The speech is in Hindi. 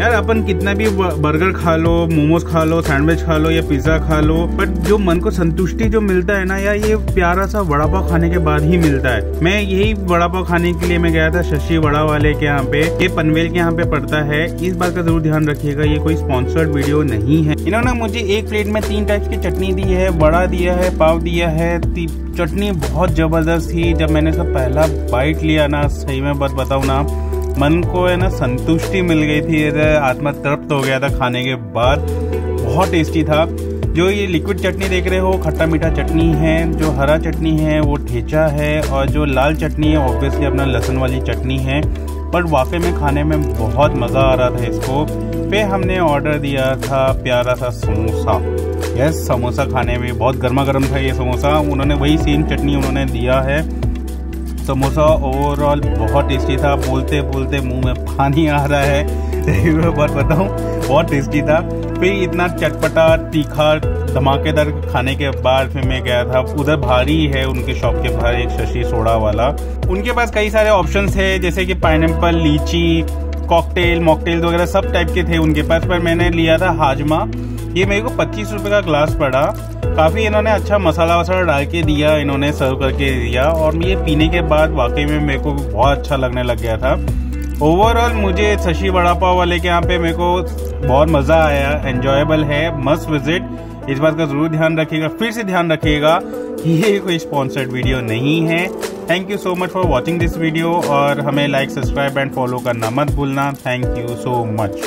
यार, अपन कितना भी बर्गर खा लो मोमोज खा लो सैंडविच खा लो या पिज्जा खा लो बट जो मन को संतुष्टि जो मिलता है ना यार, ये प्यारा सा वड़ा पाव खाने के बाद ही मिलता है। मैं यही वड़ा पाव खाने के लिए मैं गया था शशि वड़ा वाले के यहाँ पे। ये पनवेल के यहाँ पे पड़ता है। इस बात का ज़रूर ध्यान रखिएगा, ये कोई स्पॉन्सर्ड वीडियो नहीं है। इन्होंने मुझे एक प्लेट में तीन टाइप की चटनी दी है, वड़ा दिया है, पाव दिया है चटनी बहुत ज़बरदस्त थी। जब मैंने इसका पहला बाइट लिया ना, सही में बात, बताऊ ना मन को, है ना, संतुष्टि मिल गई थी आत्मा तृप्त हो गया था खाने के बाद। बहुत टेस्टी था। जो ये लिक्विड चटनी देख रहे हो, खट्टा मीठा चटनी है, जो हरा चटनी है, वो ठेचा है, और जो लाल चटनी है ऑब्वियसली अपना लहसुन वाली चटनी है। पर वाकई में खाने में बहुत मज़ा आ रहा था इसको। पे हमने ऑर्डर दिया था प्यारा सा समोसा। यस समोसा खाने में बहुत गर्मा गर्म था ये समोसा। उन्होंने वही सेम चटनी उन्होंने दिया है। समोसा ओवरऑल बहुत टेस्टी था। बोलते बोलते मुँह में पानी आ रहा है। बात बताऊँ, बहुत टेस्टी था। फिर इतना चटपटा, तीखा, धमाकेदार खाने के बाद फिर मैं गया था। उधर भारी है उनके शॉप के बाहर, एक शशि सोडा वाला। उनके पास कई सारे ऑप्शंस है, जैसे कि पाइन लीची कॉकटेल मॉकटेल वगैरह सब टाइप के थे उनके पास। पर मैंने लिया था हाजमा। ये मेरे को पच्चीस रुपए का ग्लास पड़ा। काफ़ी इन्होंने अच्छा मसाला वसाला डाल के दिया, इन्होंने सर्व करके दिया और ये पीने के बाद वाकई में मेरे को बहुत अच्छा लगने लग गया था। ओवरऑल मुझे शशि वड़ा पाव वाले के यहाँ पे मेरे को बहुत मज़ा आया एंजॉयबल है मस्ट विज़िट इस बात का ज़रूर ध्यान रखिएगा, फिर से ध्यान रखिएगा कि ये कोई स्पॉन्सर्ड वीडियो नहीं है। Thank you so much for watching this video और हमें लाइक सब्सक्राइब एंड फॉलो करना मत भूलना। Thank you so much